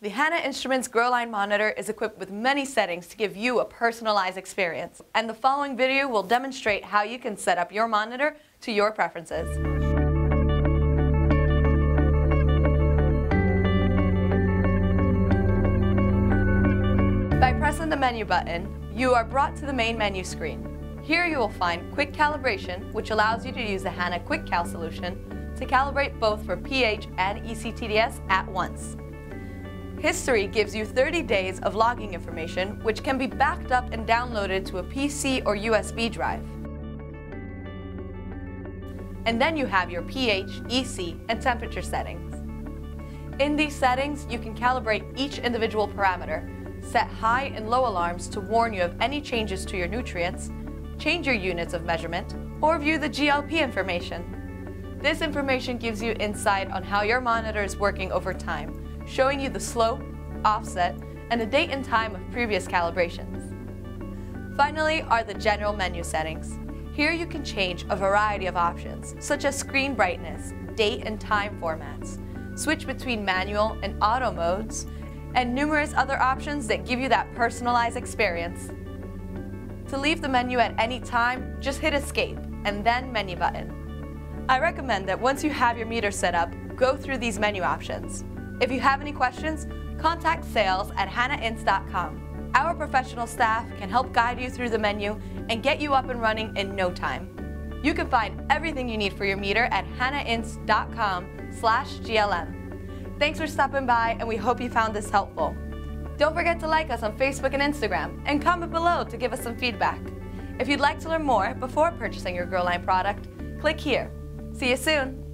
The Hanna Instruments GroLine Monitor is equipped with many settings to give you a personalized experience, and the following video will demonstrate how you can set up your monitor to your preferences. By pressing the menu button, you are brought to the main menu screen. Here you will find Quick Calibration, which allows you to use the Hanna Quick Cal solution to calibrate both for pH and ECTDS at once. History gives you 30 days of logging information, which can be backed up and downloaded to a PC or USB drive. And then you have your pH, EC, and temperature settings. In these settings, you can calibrate each individual parameter, set high and low alarms to warn you of any changes to your nutrients, change your units of measurement, or view the GLP information. This information gives you insight on how your monitor is working over time, showing you the slope, offset, and the date and time of previous calibrations. Finally are the general menu settings. Here you can change a variety of options, such as screen brightness, date and time formats, switch between manual and auto modes, and numerous other options that give you that personalized experience. To leave the menu at any time, just hit escape and then menu button. I recommend that once you have your meter set up, go through these menu options. If you have any questions, contact sales at hannainst.com. Our professional staff can help guide you through the menu and get you up and running in no time. You can find everything you need for your meter at hannainst.com slash GLM. Thanks for stopping by and we hope you found this helpful. Don't forget to like us on Facebook and Instagram and comment below to give us some feedback. If you'd like to learn more before purchasing your GroLine product, click here. See you soon!